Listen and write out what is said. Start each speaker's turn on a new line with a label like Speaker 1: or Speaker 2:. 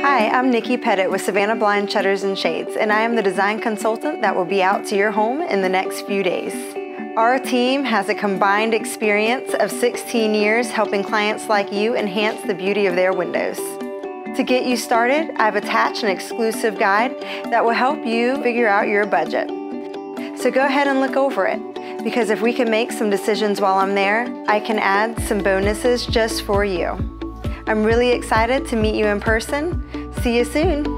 Speaker 1: Hi, I'm Nikki Petitt with Savannah Blind Shutters and Shades, and I am the design consultant that will be out to your home in the next few days. Our team has a combined experience of 16 years helping clients like you enhance the beauty of their windows. To get you started, I've attached an exclusive guide that will help you figure out your budget. So go ahead and look over it, because if we can make some decisions while I'm there, I can add some bonuses just for you. I'm really excited to meet you in person. See you soon.